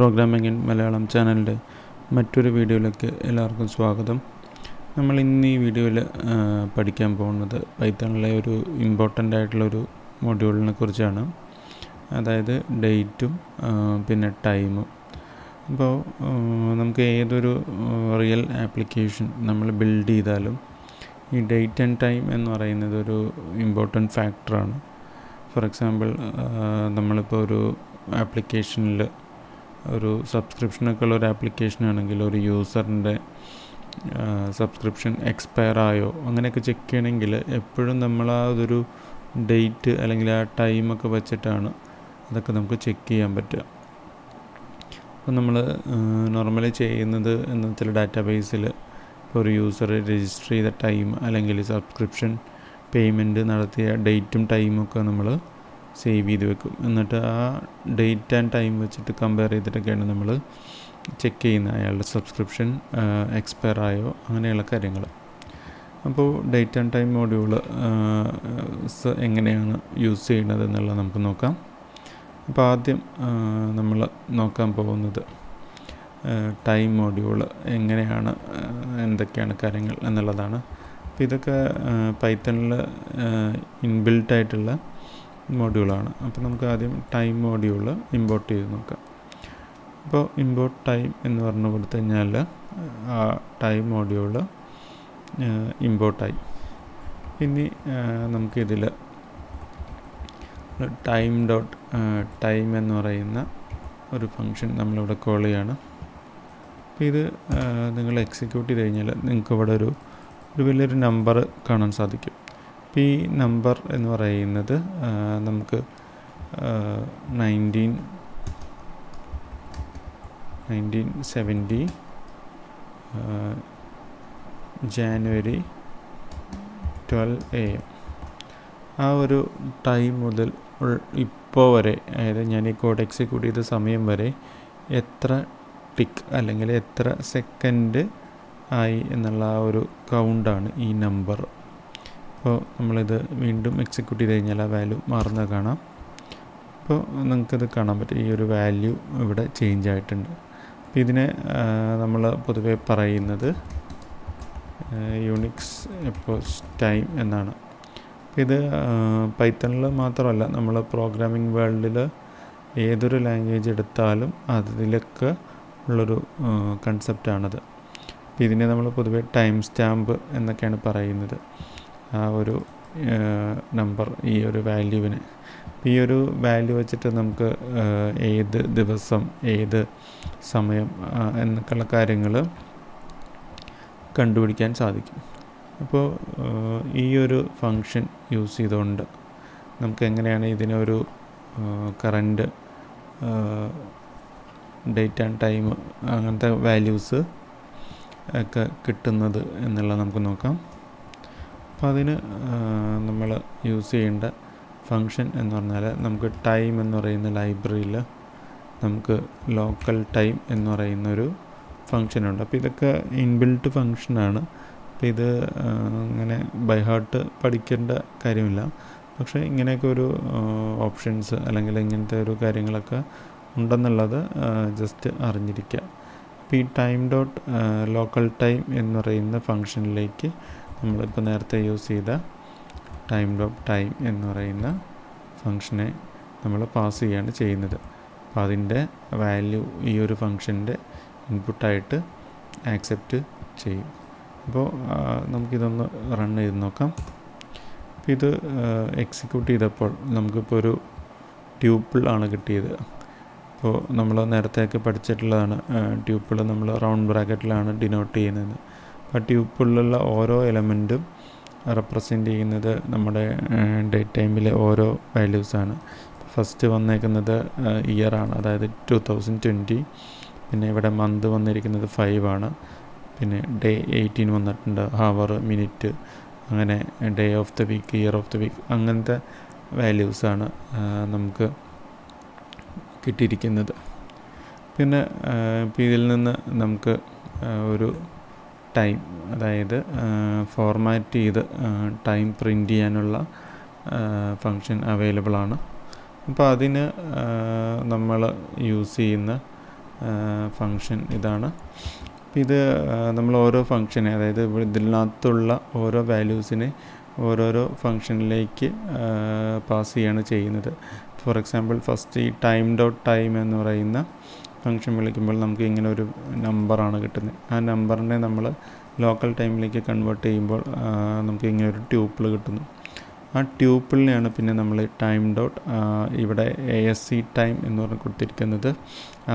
Programming in Malayalam ചാനലിന്റെ മറ്റൊരു വീഡിയോയിലേക്ക് എല്ലാവർക്കും സ്വാഗതം. നമ്മൾ ഇന്ന് ഈ വീഡിയോയിൽ പഠിക്കാൻ പോകുന്നത് പൈത്തണിലെ ഒരു ഇമ്പോർട്ടന്റ് ആയിട്ടുള്ളൊരു മൊഡ്യൂളിനെ കുറിച്ചാണ്. അതായത് ഡേറ്റും പിന്നെ ടൈമും. അപ്പോൾ നമുക്ക് ഏതൊരു റിയൽ ആപ്ലിക്കേഷൻ നമ്മൾ ബിൽഡ് ചെയ്താലും ഈ ഡേറ്റ് ആൻഡ് ടൈം എന്ന് പറയുന്നത് ഒരു ഇമ്പോർട്ടന്റ് ഫാക്ടറാണ് ഫോർ എക്സാമ്പിൾ നമ്മളിപ്പോൾ ഒരു ആപ്ലിക്കേഷനിൽ ഒരു സബ്സ്ക്രിപ്ഷനൊക്കെ ഉള്ള ഒരു ആപ്ലിക്കേഷൻ ആണെങ്കിൽ ഒരു യൂസറിന്റെ സബ്സ്ക്രിപ്ഷൻ എക്സ്പയർ ആയോ അങ്ങനെയൊക്കെ ചെക്ക് ചെയ്യണമെങ്കിൽ എപ്പോഴും നമ്മൾ ആ ഒരു ഡേറ്റ് അല്ലെങ്കിൽ ആ ടൈമൊക്കെ വെച്ചിട്ടാണ് അതൊക്കെ നമുക്ക് ചെക്ക് ചെയ്യാൻ പറ്റുക. അപ്പോൾ നമ്മൾ നോർമലി ചെയ്യുന്നത് എന്ന് വെച്ചാൽ ഡാറ്റാബേസിൽ ഇപ്പോൾ ഒരു യൂസർ രജിസ്റ്റർ ചെയ്ത ടൈം അല്ലെങ്കിൽ സബ്സ്ക്രിപ്ഷൻ പേയ്മെന്റ് നടത്തിയ ഡേറ്റും ടൈമും ഒക്കെ നമ്മൾ സേവ് ചെയ്ത് വെക്കും. എന്നിട്ട് ആ ഡേറ്റ് ആൻഡ് ടൈം വെച്ചിട്ട് കമ്പയർ ചെയ്തിട്ടൊക്കെയാണ് നമ്മൾ ചെക്ക് ചെയ്യുന്നത് അയാളുടെ സബ്സ്ക്രിപ്ഷൻ എക്സ്പയർ ആയോ അങ്ങനെയുള്ള കാര്യങ്ങൾ. അപ്പോൾ ഡേറ്റ് ആൻഡ് ടൈം മോഡ്യൂൾ എങ്ങനെയാണ് യൂസ് ചെയ്യുന്നത് എന്നുള്ളത് നമുക്ക് നോക്കാം. അപ്പോൾ ആദ്യം നമ്മൾ നോക്കാൻ പോകുന്നത് ടൈം മോഡ്യൂൾ എങ്ങനെയാണ് എന്തൊക്കെയാണ് കാര്യങ്ങൾ എന്നുള്ളതാണ്. അപ്പോൾ ഇതൊക്കെ പൈത്തണിൽ ഇൻബിൽട്ട് ആയിട്ടുള്ള മോഡ്യൂളാണ് അപ്പോൾ നമുക്ക് ആദ്യം ടൈം മോഡ്യൂൾ ഇമ്പോർട്ട് ചെയ്ത് നോക്കാം. അപ്പോൾ ഇമ്പോർട്ട് ടൈം എന്ന് പറഞ്ഞു കൊടുത്തു കഴിഞ്ഞാൽ ആ ടൈം മോഡ്യൂൾ ഇമ്പോർട്ടായി ഇനി നമുക്കിതിൽ ടൈം ഡോട്ട് ടൈം എന്ന് പറയുന്ന ഒരു ഫങ്ഷൻ നമ്മളിവിടെ കോൾ ചെയ്യാണ്. അപ്പോൾ ഇത് നിങ്ങൾ എക്സിക്യൂട്ട് ചെയ്ത് കഴിഞ്ഞാൽ നിങ്ങൾക്ക് ഇവിടെ ഒരു ഒരു വലിയൊരു നമ്പർ കാണാൻ സാധിക്കും. ഈ നമ്പർ എന്ന് പറയുന്നത് നമുക്ക് nineteen nineteen seventy January twelve A M ആ ഒരു ടൈം മുതൽ ഇപ്പോൾ വരെ അതായത് ഞാൻ ഈ കോഡ് എക്സിക്യൂട്ട് ചെയ്ത സമയം വരെ എത്ര ടിക്ക് അല്ലെങ്കിൽ എത്ര സെക്കൻഡ് ആയി എന്നുള്ള ആ ഒരു കൗണ്ടാണ് ഈ നമ്പർ അപ്പോൾ നമ്മളിത് വീണ്ടും എക്സിക്യൂട്ട് ചെയ്ത് കഴിഞ്ഞാൽ ആ വാല്യൂ മാറുന്നത് കാണാം. അപ്പോൾ നിങ്ങൾക്കത് കാണാൻ പറ്റും. ഈ ഒരു വാല്യൂ ഇവിടെ ചേഞ്ച് ആയിട്ടുണ്ട്. അപ്പോൾ ഇതിനെ നമ്മൾ പൊതുവെ പറയുന്നത് യൂണിക്സ് എപ്പോസ് ടൈം എന്നാണ്. ഇത് പൈത്തണിൽ മാത്രമല്ല നമ്മൾ പ്രോഗ്രാമിംഗ് വേൾഡിൽ ഏതൊരു ലാംഗ്വേജ് എടുത്താലും അതിലൊക്കെ ഉള്ളൊരു കൺസെപ്റ്റാണത് ഇതിനെ നമ്മൾ പൊതുവേ ടൈം സ്റ്റാമ്പ് എന്നൊക്കെയാണ് പറയുന്നത്. ആ ഒരു നമ്പർ ഈ ഒരു വാല്യൂവിന് ഈ ഒരു വാല്യൂ വെച്ചിട്ട് നമുക്ക് ഏത് ദിവസം ഏത് സമയം എന്നൊക്കെയുള്ള കാര്യങ്ങൾ കണ്ടുപിടിക്കാൻ സാധിക്കും. അപ്പോൾ ഈ ഒരു ഫങ്ഷൻ യൂസ് ചെയ്തുകൊണ്ട് നമുക്ക് എങ്ങനെയാണ് ഇതിനൊരു കറന്റ് ഡേറ്റ് ആൻഡ് ടൈം അങ്ങനത്തെ വാല്യൂസ് ഒക്കെ കിട്ടുന്നത് എന്നുള്ളത് നമുക്ക് നോക്കാം. അപ്പോൾ അതിന് നമ്മൾ യൂസ് ചെയ്യേണ്ട ഫങ്ഷൻ എന്ന് പറഞ്ഞാൽ നമുക്ക് ടൈം എന്ന് പറയുന്ന ലൈബ്രറിയിൽ നമുക്ക് ലോക്കൽ ടൈം എന്ന് പറയുന്ന ഒരു ഫങ്ഷനുണ്ട് അപ്പോൾ ഇതൊക്കെ ഇൻബിൽട്ട് ഫങ്ഷനാണ് അപ്പോൾ ഇത് അങ്ങനെ ബൈ ഹാർട്ട് പഠിക്കേണ്ട കാര്യമില്ല. പക്ഷേ ഇങ്ങനെയൊക്കെ ഒരു ഓപ്ഷൻസ് അല്ലെങ്കിൽ ഇങ്ങനത്തെ ഒരു കാര്യങ്ങളൊക്കെ ഉണ്ടെന്നുള്ളത് ജസ്റ്റ് അറിഞ്ഞിരിക്കുക അപ്പോൾ ഈ ടൈം ഡോട്ട് ലോക്കൽ ടൈം എന്ന് പറയുന്ന ഫങ്ഷനിലേക്ക് നമ്മളിപ്പോൾ നേരത്തെ യൂസ് ചെയ്ത ടൈം ഡോട്ട് ടൈം എന്ന് പറയുന്ന ഫങ്ഷനെ നമ്മൾ പാസ് ചെയ്യുകയാണ് ചെയ്യുന്നത്. അപ്പോൾ അതിന്റെ വാല്യൂ ഈ ഒരു ഫങ്ഷന്റെ ഇൻപുട്ടായിട്ട് ആക്സെപ്റ്റ് ചെയ്യും. അപ്പോൾ നമുക്കിതൊന്ന് റൺ ചെയ്ത് നോക്കാം. അപ്പോൾ ഇത് എക്സിക്യൂട്ട് ചെയ്തപ്പോൾ നമുക്കിപ്പോൾ ഒരു ട്യൂപ്പിൾ ആണ് കിട്ടിയത്. അപ്പോൾ നമ്മൾ നേരത്തെയൊക്കെ പഠിച്ചിട്ടുള്ളതാണ് ട്യൂപ്പിൾ നമ്മൾ റൗണ്ട് ബ്രാക്കറ്റിലാണ് ഡിനോട്ട് ചെയ്യുന്നത്. അപ്പോൾ ട്യൂപ്പിളിലുള്ള ഓരോ എലമെന്റും റെപ്രസെന്റ് ചെയ്യുന്നത് നമ്മുടെ ഡേറ്റ് ടൈമിലെ ഓരോ വാല്യൂസാണ് ഫസ്റ്റ് വന്നേക്കുന്നത് ഇയറാണ് അതായത് ടു തൗസൻഡ് ട്വന്റി പിന്നെ ഇവിടെ മന്ത് വന്നിരിക്കുന്നത് ഫൈവ് ആണ്. പിന്നെ ഡേ എയ്റ്റീൻ വന്നിട്ടുണ്ട്. ഹവർ മിനിറ്റ് അങ്ങനെ day of the week year of the week അങ്ങനത്തെ വാല്യൂസാണ് നമുക്ക് കിട്ടിയിരിക്കുന്നത്. പിന്നെ ഇതിൽ നിന്ന് നമുക്ക് ഒരു ടൈം അതായത് ഫോർമാറ്റ് ചെയ്ത് ടൈം പ്രിന്റ് ചെയ്യാനുള്ള ഫങ്ഷൻ അവൈലബിൾ ആണ്. അപ്പോൾ അതിന് നമ്മൾ യൂസ് ചെയ്യുന്ന ഫങ്ഷൻ ഇതാണ്. ഇത് നമ്മൾ ഓരോ ഫങ്ഷനെ അതായത് ഇതിനകത്തുള്ള ഓരോ വാല്യൂസിനെ ഓരോരോ ഫങ്ഷനിലേക്ക് പാസ് ചെയ്യാണ് ചെയ്യുന്നത്. ഫോർ എക്സാമ്പിൾ ഫസ്റ്റ് ഈ ടൈം ഡോട്ട് ടൈം എന്ന് പറയുന്ന ഫങ്ഷൻ വിളിക്കുമ്പോൾ നമുക്ക് ഇങ്ങനെ ഒരു നമ്പറാണ് കിട്ടുന്നത്. ആ നമ്പറിനെ നമ്മൾ ലോക്കൽ ടൈമിലേക്ക് കൺവേർട്ട് ചെയ്യുമ്പോൾ നമുക്ക് ഇങ്ങനെ ഒരു ട്യൂപ്പിൾ കിട്ടുന്നു. ആ ട്യൂപ്പിളിനെയാണ് പിന്നെ നമ്മൾ ടൈം ഡോട്ട് ഇവിടെ എ എസ് സി ടൈം എന്ന് പറഞ്ഞ് കൊടുത്തിരിക്കുന്നത്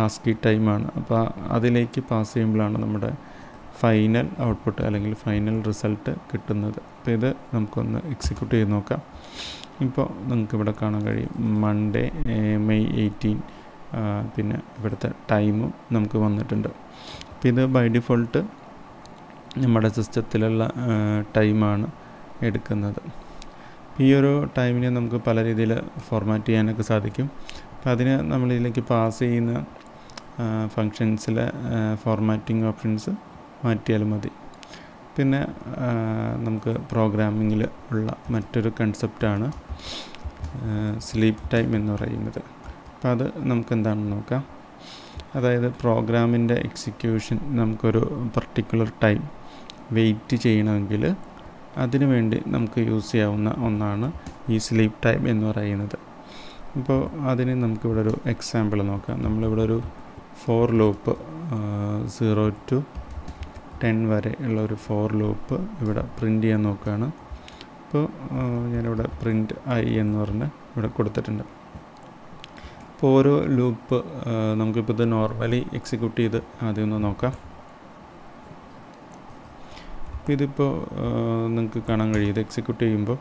ആസ്കി ടൈമാണ് അപ്പോൾ അതിലേക്ക് പാസ് ചെയ്യുമ്പോഴാണ് നമ്മുടെ ഫൈനൽ ഔട്ട്പുട്ട് അല്ലെങ്കിൽ ഫൈനൽ റിസൾട്ട് കിട്ടുന്നത്. അപ്പോൾ ഇത് നമുക്കൊന്ന് എക്സിക്യൂട്ട് ചെയ്ത് നോക്കാം. ഇപ്പോൾ നിങ്ങൾക്ക് ഇവിടെ കാണാൻ കഴിയും. മൺഡേ മെയ് എയ്റ്റീൻ പിന്നെ ഇവിടുത്തെ ടൈമും നമുക്ക് വന്നിട്ടുണ്ട്. അപ്പോൾ ഇത് ബൈ ഡിഫോൾട്ട് നമ്മുടെ സിസ്റ്റത്തിലുള്ള ടൈമാണ് എടുക്കുന്നത്. ഈ ഒരു ടൈമിനെ നമുക്ക് പല രീതിയിൽ ഫോർമാറ്റ് ചെയ്യാനൊക്കെ സാധിക്കും. അപ്പോൾ അതിന് നമ്മൾ ഇതിലേക്ക് പാസ് ചെയ്യുന്ന ഫങ്ഷൻസിലെ ഫോർമാറ്റിംഗ് ഓപ്ഷൻസ് മാറ്റിയാൽ മതി. പിന്നെ നമുക്ക് പ്രോഗ്രാമിങ്ങിൽ ഉള്ള മറ്റൊരു കൺസെപ്റ്റാണ് സ്ലീപ്പ് ടൈം എന്ന് പറയുന്നത്. അപ്പോൾ അത് നമുക്ക് എന്താണെന്ന് നോക്കാം. അതായത് പ്രോഗ്രാമിന്റെ എക്സിക്യൂഷൻ നമുക്കൊരു പർട്ടിക്കുലർ ടൈം വെയിറ്റ് ചെയ്യണമെങ്കിൽ അതിനു വേണ്ടി നമുക്ക് യൂസ് ചെയ്യാവുന്ന ഒന്നാണ് ഈ സ്ലീപ്പ് ടൈം എന്ന് പറയുന്നത്. അപ്പോൾ അതിന് നമുക്കിവിടെ ഒരു എക്സാമ്പിൾ നോക്കാം. നമ്മളിവിടെ ഒരു for loop zero to ten വരെ ഉള്ള ഒരു ഫോർ ലൂപ്പ് ഇവിടെ പ്രിന്റ് ചെയ്യാൻ നോക്കുകയാണ്. അപ്പോൾ ഞാനിവിടെ പ്രിന്റ് ഐ എന്ന് പറഞ്ഞ് ഇവിടെ കൊടുത്തിട്ടുണ്ട്. അപ്പോൾ ഓരോ ലൂപ്പ് നമുക്കിപ്പോൾ ഇത് നോർമലി എക്സിക്യൂട്ട് ചെയ്ത് ആദ്യം ഒന്ന് നോക്കാം. ഇതിപ്പോൾ നിങ്ങൾക്ക് കാണാൻ കഴിയും. ഇത് എക്സിക്യൂട്ട് ചെയ്യുമ്പോൾ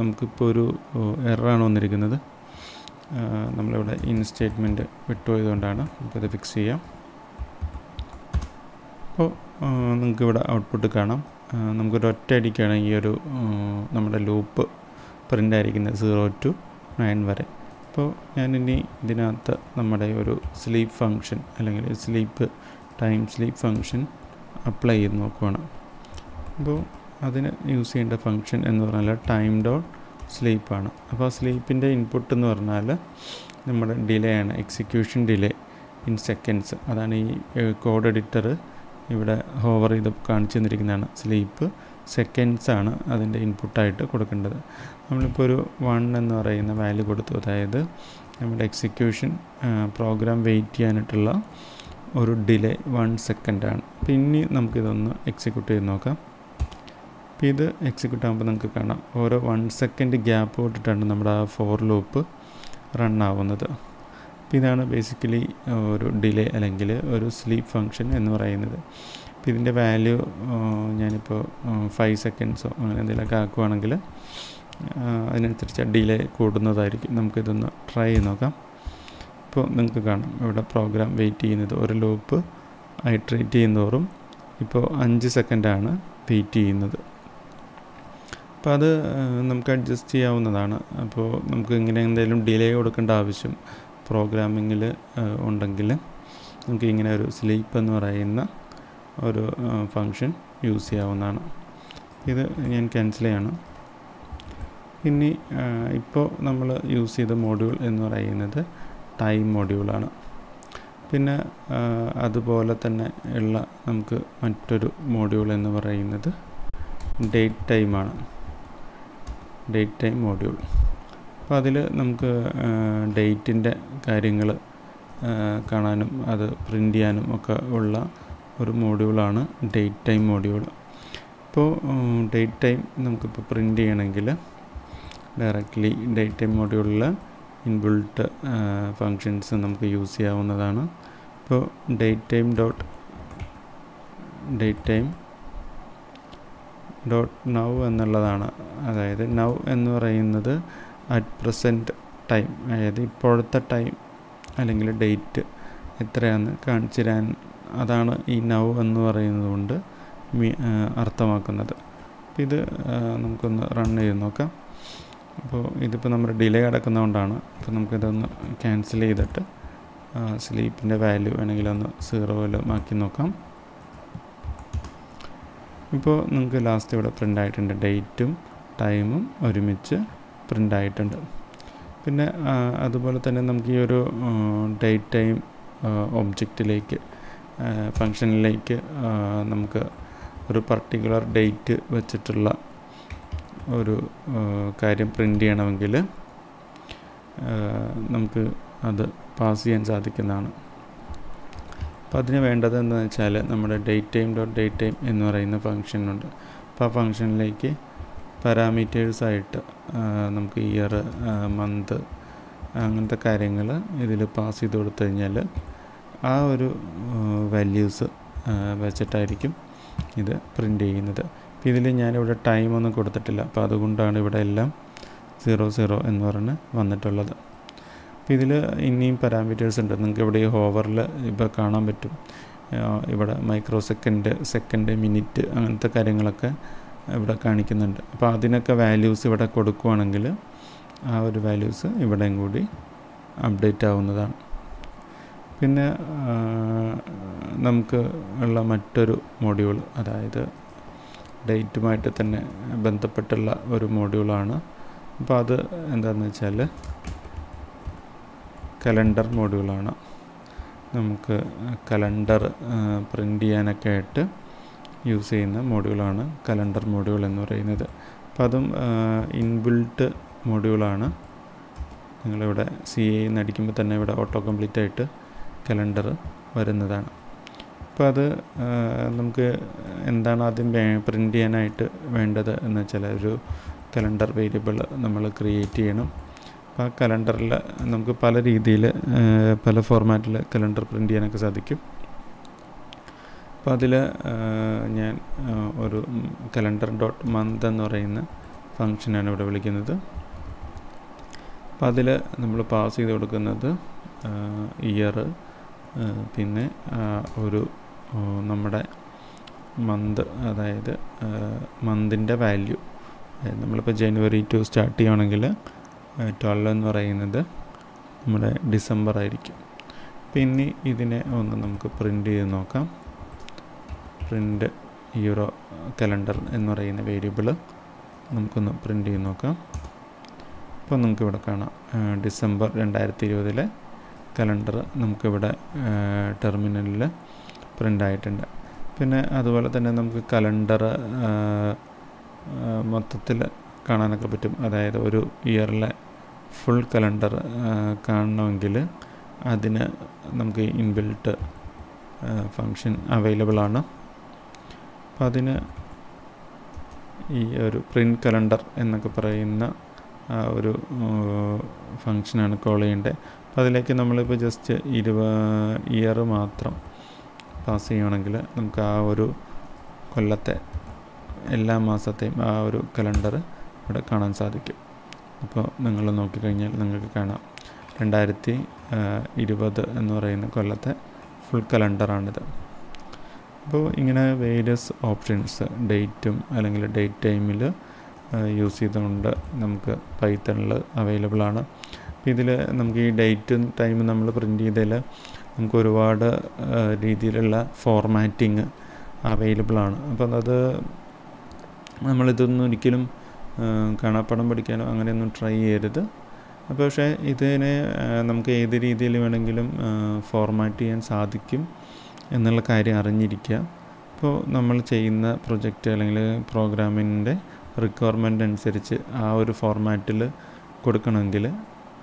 നമുക്കിപ്പോൾ ഒരു എററാണ് വന്നിരിക്കുന്നത്. നമ്മളിവിടെ ഇൻ സ്റ്റേറ്റ്മെന്റ് വിട്ടുപോയതുകൊണ്ടാണ് നമുക്കത് ഫിക്സ് ചെയ്യാം. അപ്പോൾ നിങ്ങൾക്ക് ഇവിടെ ഔട്ട്പുട്ട് കാണാം. നമുക്കൊരു ഒറ്റ അടിക്കാണ് ഈ ഒരു നമ്മുടെ ലൂപ്പ് പ്രിന്റ് ആയിരിക്കുന്നത് സീറോ ടു നയൻ വരെ. അപ്പോൾ ഞാനിനി ഇതിനകത്ത് നമ്മുടെ ഒരു സ്ലീപ്പ് ഫങ്ഷൻ അല്ലെങ്കിൽ sleep time sleep function apply ചെയ്ത് നോക്കുവാണ്. അപ്പോൾ അതിന് യൂസ് ചെയ്യേണ്ട ഫങ്ഷൻ എന്ന് പറഞ്ഞാൽ ടൈം ഡോട്ട് സ്ലീപ്പാണ് അപ്പോൾ സ്ലീപ്പിന്റെ ഇൻപുട്ട് എന്ന് പറഞ്ഞാൽ നമ്മുടെ ഡിലേ ആണ്. എക്സിക്യൂഷൻ ഡിലേ ഇൻ സെക്കൻഡ്സ് അതാണ് ഈ കോഡ് എഡിറ്റർ ഇവിടെ ഹോവർ ചെയ്ത് കാണിച്ചു തന്നിരിക്കുന്നതാണ്. സ്ലീപ്പ് സെക്കൻഡ്സ് ആണ് അതിന്റെ ഇൻപുട്ടായിട്ട് കൊടുക്കേണ്ടത്. നമ്മളിപ്പോൾ ഒരു വൺ എന്ന് പറയുന്ന വാല്യൂ കൊടുത്തു. അതായത് നമ്മുടെ എക്സിക്യൂഷൻ പ്രോഗ്രാം വെയിറ്റ് ചെയ്യാനായിട്ടുള്ള ഒരു ഡിലേ വൺ സെക്കൻഡാണ് പിന്നെ നമുക്കിതൊന്ന് എക്സിക്യൂട്ട് ചെയ്ത് നോക്കാം. അപ്പോൾ ഇത് എക്സിക്യൂട്ട് ആകുമ്പോൾ നമുക്ക് കാണാം. ഓരോ വൺ സെക്കൻഡ് ഗ്യാപ്പ് വിട്ടിട്ടാണ് നമ്മുടെ ആ ഫോർ ലൂപ്പ് റൺ ആവുന്നത്. അപ്പോൾ ഇതാണ് ബേസിക്കലി ഒരു ഡിലേ അല്ലെങ്കിൽ ഒരു സ്ലീപ്പ് ഫങ്ഷൻ എന്ന് പറയുന്നത്. അപ്പോൾ ഇതിന്റെ വാല്യൂ ഞാനിപ്പോൾ ഫൈവ് സെക്കൻഡ്സോ അങ്ങനെ എന്തെങ്കിലുമൊക്കെ ആക്കുവാണെങ്കിൽ അതിനനുസരിച്ച് ഡിലേ കൂടുന്നതായിരിക്കും. നമുക്കിതൊന്ന് ട്രൈ ചെയ്ത് നോക്കാം. ഇപ്പോൾ നിങ്ങൾക്ക് കാണാം. ഇവിടെ പ്രോഗ്രാം വെയിറ്റ് ചെയ്യുന്നത് ഒരു ലൂപ്പ് ഐട്രേറ്റ് ചെയ്യുന്നതോറും ഇപ്പോൾ അഞ്ച് സെക്കൻഡാണ് വെയിറ്റ് ചെയ്യുന്നത്. അപ്പോൾ അത് നമുക്ക് അഡ്ജസ്റ്റ് ചെയ്യാവുന്നതാണ്. അപ്പോൾ നമുക്ക് ഇങ്ങനെ എന്തെങ്കിലും ഡിലേ കൊടുക്കേണ്ട ആവശ്യം പ്രോഗ്രാമിങ്ങിൽ ഉണ്ടെങ്കിൽ നമുക്ക് ഇങ്ങനെ ഒരു സ്ലീപ്പ് എന്ന് പറയുന്ന ഒരു ഫങ്ഷൻ യൂസ് ചെയ്യാവുന്നതാണ്. ഇത് ഞാൻ ക്യാൻസൽ ചെയ്യാണ്. ഇനി ഇപ്പോൾ നമ്മൾ യൂസ് ചെയ്ത മോഡ്യൂൾ എന്ന് പറയുന്നത് ടൈം മോഡ്യൂളാണ് പിന്നെ അതുപോലെ തന്നെ ഉള്ള നമുക്ക് മറ്റൊരു മോഡ്യൂൾ എന്ന് പറയുന്നത് ഡേറ്റ് ടൈമാണ് ഡേറ്റ് ടൈം മോഡ്യൂൾ അപ്പോൾ അതിൽ നമുക്ക് ഡേറ്റിന്റെ കാര്യങ്ങൾ കാണാനും അത് പ്രിന്റ് ചെയ്യാനും ഒക്കെ ഉള്ള ഒരു മോഡ്യൂളാണ് ഡേറ്റ് ടൈം മോഡ്യൂൾ ഇപ്പോൾ ഡേറ്റ് ടൈം നമുക്കിപ്പോൾ പ്രിന്റ് ചെയ്യണമെങ്കിൽ ഡയറക്റ്റ്ലി ഡേറ്റ് ടൈം മോഡ്യൂളിൽ ഇൻബിൾട്ട് ഫങ്ഷൻസ് നമുക്ക് യൂസ് ചെയ്യാവുന്നതാണ്. ഇപ്പോൾ date time dot date time dot now എന്നുള്ളതാണ്. അതായത് നൗ എന്ന് പറയുന്നത് അറ്റ് പ്രസന്റ് ടൈം അതായത് ഇപ്പോഴത്തെ ടൈം അല്ലെങ്കിൽ ഡേറ്റ് എത്രയാണെന്ന് കാണിച്ചു തരാൻ അതാണ് ഈ നൗ എന്ന് പറയുന്നത് കൊണ്ട് അർത്ഥമാക്കുന്നത്. ഇത് നമുക്കൊന്ന് റൺ ചെയ്ത് നോക്കാം. അപ്പോൾ ഇതിപ്പോൾ നമ്മൾ ഡിലേ കിടക്കുന്നതുകൊണ്ടാണ് അപ്പോൾ നമുക്കിതൊന്ന് ക്യാൻസൽ ചെയ്തിട്ട് സ്ലീപ്പിന്റെ വാല്യൂ വേണമെങ്കിൽ ഒന്ന് സീറോ സീറോയിൽ മാക്കി നോക്കാം. ഇപ്പോൾ നിങ്ങൾക്ക് ലാസ്റ്റ് ഇവിടെ പ്രിന്റ് ആയിട്ടുണ്ട്. ഡേറ്റും ടൈമും ഒരുമിച്ച് പ്രിന്റ് ആയിട്ടുണ്ട്. പിന്നെ അതുപോലെ തന്നെ നമുക്ക് ഈ ഒരു ഡേറ്റ് ടൈം ഒബ്ജക്റ്റിലേക്ക് ഫങ്ഷനിലേക്ക് നമുക്ക് ഒരു പർട്ടിക്കുലർ ഡേറ്റ് വെച്ചിട്ടുള്ള ഒരു കാര്യം പ്രിന്റ് ചെയ്യണമെങ്കിൽ നമുക്ക് അത് പാസ് ചെയ്യാൻ സാധിക്കുന്നതാണ്. അപ്പോൾ അതിന് വേണ്ടത് എന്താണെന്ന് വെച്ചാൽ നമ്മുടെ date time dot date time എന്ന് പറയുന്ന ഫങ്ഷനുണ്ട് അപ്പോൾ ആ ഫങ്ഷനിലേക്ക് പാരാമീറ്റേഴ്സായിട്ട് നമുക്ക് ഇയർ മന്ത് അങ്ങനത്തെ കാര്യങ്ങൾ ഇതിൽ പാസ് ചെയ്ത് കൊടുത്തു കഴിഞ്ഞാൽ ആ ഒരു വാല്യൂസ് വെച്ചിട്ടായിരിക്കും ഇത് പ്രിന്റ് ചെയ്യുന്നത്. ഇതിൽ ഞാനിവിടെ ടൈമൊന്നും കൊടുത്തിട്ടില്ല. അപ്പോൾ അതുകൊണ്ടാണ് ഇവിടെ എല്ലാം സീറോ സീറോ എന്ന് പറഞ്ഞ് വന്നിട്ടുള്ളത്. അപ്പോൾ ഇതിൽ ഇനിയും പാരാമീറ്റേഴ്സ് ഉണ്ട്. നിങ്ങൾക്ക് ഇവിടെ ഈ ഹോവറിൽ ഇപ്പോൾ കാണാൻ പറ്റും. ഇവിടെ മൈക്രോ സെക്കൻഡ് സെക്കൻഡ് മിനിറ്റ് അങ്ങനത്തെ കാര്യങ്ങളൊക്കെ ഇവിടെ കാണിക്കുന്നുണ്ട്. അപ്പോൾ അതിനൊക്കെ വാല്യൂസ് ഇവിടെ കൊടുക്കുവാണെങ്കിൽ ആ ഒരു വാല്യൂസ് ഇവിടെയും കൂടി അപ്ഡേറ്റ് ആവുന്നതാണ്. പിന്നെ നമുക്ക് ഉള്ള മറ്റൊരു മോഡ്യൂൾ അതായത് ഡേറ്റുമായിട്ട് തന്നെ ബന്ധപ്പെട്ടുള്ള ഒരു മോഡ്യൂളാണ് അപ്പോൾ അത് എന്താണെന്ന് വെച്ചാൽ കലണ്ടർ മോഡ്യൂളാണ് നമുക്ക് കലണ്ടർ പ്രിന്റ് ചെയ്യാനൊക്കെ ആയിട്ട് യൂസ് ചെയ്യുന്ന മോഡ്യൂളാണ് കലണ്ടർ മോഡ്യൂൾ എന്ന് പറയുന്നത്. അപ്പോൾ അതും ഇൻബിൽട്ട് മോഡ്യൂളാണ് നിങ്ങളിവിടെ സി എന്ന് അടിക്കുമ്പോൾ തന്നെ ഇവിടെ ഓട്ടോ കംപ്ലീറ്റ് ആയിട്ട് കലണ്ടർ വരുന്നതാണ്. അപ്പോൾ അത് നമുക്ക് എന്താണ് ആദ്യം പ്രിന്റ് ചെയ്യാനായിട്ട് വേണ്ടത് എന്ന് വെച്ചാൽ ഒരു കലണ്ടർ വേരിയബിൾ നമ്മൾ ക്രിയേറ്റ് ചെയ്യണം. അപ്പോൾ ആ കലണ്ടറിൽ നമുക്ക് പല രീതിയിൽ പല ഫോർമാറ്റിൽ കലണ്ടർ പ്രിന്റ് ചെയ്യാനൊക്കെ സാധിക്കും. അപ്പോൾ അതിൽ ഞാൻ ഒരു കലണ്ടർ ഡോട്ട് മന്ത് എന്ന് പറയുന്ന ഫങ്ഷനാണ് ഇവിടെ വിളിക്കുന്നത്. അപ്പോൾ അതിൽ നമ്മൾ പാസ് ചെയ്ത് കൊടുക്കുന്നത് ഇയർ പിന്നെ ഒരു നമ്മുടെ മന്ത് അതായത് മന്തിന്റെ വാല്യൂ അതായത് നമ്മളിപ്പോൾ ജനുവരി ടു സ്റ്റാർട്ട് ചെയ്യുകയാണെങ്കിൽ ട്വൽവ് എന്ന് പറയുന്നത് നമ്മുടെ ഡിസംബർ ആയിരിക്കും. പിന്നെ ഇതിനെ ഒന്ന് നമുക്ക് പ്രിന്റ് ചെയ്ത് നോക്കാം. പ്രിന്റ് യൂറോ കലണ്ടർ എന്ന് പറയുന്ന വേരിയബിൾ നമുക്കൊന്ന് പ്രിന്റ് ചെയ്ത് നോക്കാം. അപ്പോൾ നമുക്കിവിടെ കാണാം ഡിസംബർ രണ്ടായിരത്തി ഇരുപതിലെ കലണ്ടർ നമുക്കിവിടെ ടെർമിനലിൽ പ്രിന്റ് ആയിട്ടുണ്ട് പിന്നെ അതുപോലെ തന്നെ നമുക്ക് കലണ്ടർ മൊത്തത്തിൽ കാണാനൊക്കെ പറ്റും. അതായത് ഒരു ഇയറിലെ ഫുൾ കലണ്ടർ കാണണമെങ്കിൽ അതിന് നമുക്ക് ഇൻബിൽട്ട് ഫങ്ഷൻ അവൈലബിൾ ആണ്. അപ്പം അതിന് ഈ ഒരു പ്രിന്റ് കലണ്ടർ എന്നൊക്കെ പറയുന്ന ഒരു ഫങ്ഷനാണ് ചെയ്യേണ്ടത് അപ്പോൾ അതിലേക്ക് നമ്മളിപ്പോൾ ജസ്റ്റ് ഇരുപ ഇയർ മാത്രം പാസ് ചെയ്യുകയാണെങ്കിൽ നമുക്ക് ആ ഒരു കൊല്ലത്തെ എല്ലാ മാസത്തെയും ആ ഒരു കലണ്ടർ ഇവിടെ കാണാൻ സാധിക്കും. അപ്പോൾ നിങ്ങൾ നോക്കിക്കഴിഞ്ഞാൽ നിങ്ങൾക്ക് കാണാം. രണ്ടായിരത്തി ഇരുപത് എന്ന് പറയുന്ന കൊല്ലത്തെ ഫുൾ കലണ്ടറാണിത് അപ്പോൾ ഇങ്ങനെ വേരിയസ് ഓപ്ഷൻസ് ഡേറ്റും അല്ലെങ്കിൽ ഡേറ്റ് ടൈമിൽ യൂസ് ചെയ്തുകൊണ്ട് നമുക്ക് പൈത്തണിൽ അവൈലബിൾ ആണ്. അപ്പോൾ ഇതിൽ നമുക്ക് ഈ ഡേറ്റും ടൈമും നമ്മൾ പ്രിന്റ് ചെയ്തതിൽ നമുക്ക് ഒരുപാട് രീതിയിലുള്ള ഫോർമാറ്റിങ് അവൈലബിൾ ആണ്. അപ്പം അത് നമ്മളിതൊന്നും ഒരിക്കലും കാണാപ്പാടം പഠിക്കാനോ അങ്ങനെയൊന്നും ട്രൈ ചെയ്യരുത്. അപ്പോൾ പക്ഷേ ഇതിനെ നമുക്ക് ഏത് രീതിയിൽ വേണമെങ്കിലും ഫോർമാറ്റ് ചെയ്യാൻ സാധിക്കും എന്നുള്ള കാര്യം അറിഞ്ഞിരിക്കുക. അപ്പോൾ നമ്മൾ ചെയ്യുന്ന പ്രൊജക്റ്റ് അല്ലെങ്കിൽ പ്രോഗ്രാമിന്റെ റിക്വയർമെന്റ് അനുസരിച്ച് ആ ഒരു ഫോർമാറ്റിൽ കൊടുക്കണമെങ്കിൽ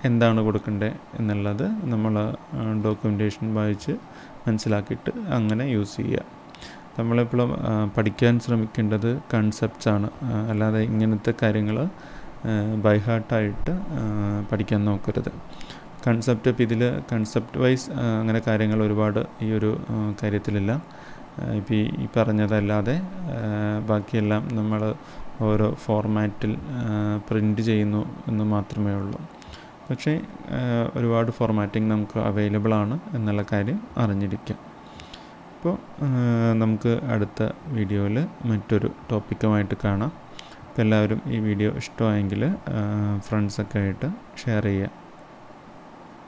എന്താണ് കൊടുക്കേണ്ടത് എന്നുള്ളത് നമ്മൾ ഡോക്യുമെന്റേഷൻ വായിച്ച് മനസ്സിലാക്കിയിട്ട് അങ്ങനെ യൂസ് ചെയ്യുക. നമ്മളെപ്പോഴും പഠിക്കാൻ ശ്രമിക്കേണ്ടത് കൺസെപ്റ്റ്സ് ആണ്. അല്ലാതെ ഇങ്ങനത്തെ കാര്യങ്ങൾ ബൈഹാർട്ടായിട്ട് പഠിക്കാൻ നോക്കരുത്. കൺസെപ്റ്റ് ഇപ്പോൾ ഇതിൽ കൺസെപ്റ്റ് വൈസ് അങ്ങനെ കാര്യങ്ങൾ ഒരുപാട് ഈ ഒരു കാര്യത്തിലില്ല. ഇപ്പോൾ ഈ പറഞ്ഞതല്ലാതെ ബാക്കിയെല്ലാം നമ്മൾ ഓരോ ഫോർമാറ്റിൽ പ്രിന്റ് ചെയ്യുന്നു എന്ന് മാത്രമേ ഉള്ളൂ. പക്ഷേ ഒരുപാട് ഫോർമാറ്റിംഗ് നമുക്ക് അവൈലബിൾ ആണ് എന്നുള്ള കാര്യം അറിഞ്ഞിരിക്കാം. അപ്പോൾ നമുക്ക് അടുത്ത വീഡിയോയിൽ മറ്റൊരു ടോപ്പിക്കുമായിട്ട് കാണാം. അപ്പോൾ എല്ലാവരും ഈ വീഡിയോ ഇഷ്ടമായെങ്കിൽ ഫ്രണ്ട്സൊക്കെ ആയിട്ട് ഷെയർ ചെയ്യുക.